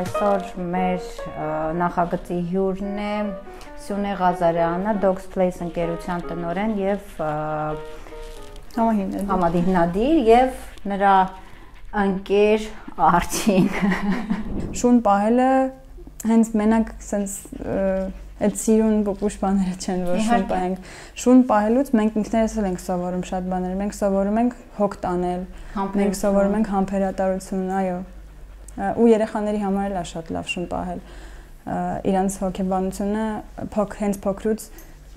այսօր մեր նախագծի հյուրն է Սյունե Ղազարյանը, Dogs Place ընկերության տնօրեն եւ համահիմնադիր համադիհնադիր եւ նրա ընկեր Արչին։ Շուն պահելը հենց մենակ sense այդ սիրուն պուպուշ բաները չեն, որ շուն պահենք։ Շուն պահելուց մենք ինքներս էլ ենք սովորում շատ բաներ։ Մենք սովորում ենք հոգ տանել, մենք սովորում ենք համբերատարություն, այո։ Ու երեխաների համար էլ է շատ լավ շուն պահել իրանց հոգեբանությունը փոք հենց փոքրուց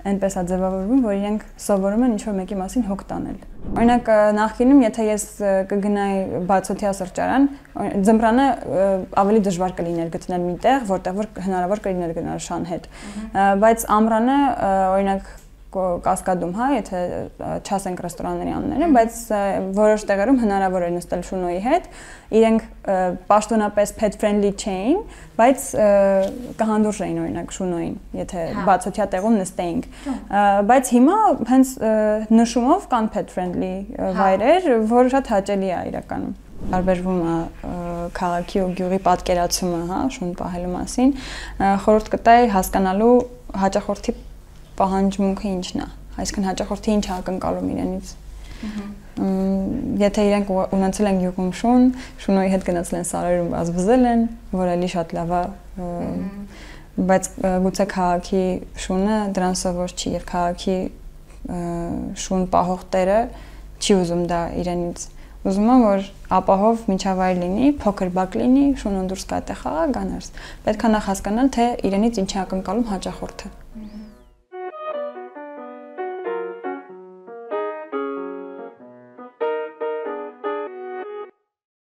այնպես է ձևավորվում, որ իրենք սովորում են ինչ-որ մեկի մասին հոգ տանել։ Օրինակ նախկինում, եթե ես կգնայի բացօթյա սրճարան, ձմռանը ավելի դժվար կլիներ գտնել մի տեղ, որտեղ որ հնարավոր կլիներ գնալ շան հետ։ Բայց ամռանը օրինակ կասկադում, հա, եթե չասենք ռեստորանների անունները, բայց որոշ տեղերում հնարավոր է նստել շունոյի հետ։ Իրենք պաշտոնապես pet friendly չէին, բայց կհանդուրժեին օրինակ շունոյին, եթե հա։ բացօթյա տեղում նստեինք։ Բայց հիմա հենց նշումով կան pet friendly հա։ վայրեր, որը շատ հաճելի է իրականում տարբերվում է քաղաքի ու գյուղի պատկերացումը, հա, շուն պահելու մասին, խորհուրդ կտայի հասկանալու հաճախորդի պահանջմունքը ինչն է այսինքն հաճախորդի ինչ ակնկալում իրենից եթե իրենք ունեցել են յուղում շուն, շունոյի հետ գնացել են սարերում ազբզել են, որ էլի շատ լավ է բայց գուցե քաղաքի շունը դրան սովոր չի եւ քաղաքի շուն պահող տերը չի ուզում դա իրենից ուզում եմ որ ապահով միջավայր լինի, փոքր բակ լինի, շունն դուրս կա այդտեղ խաղա գանարս։ Պետք է նախ հասկանալ թե իրենից ինչ է ակնկալում հաճախորդը։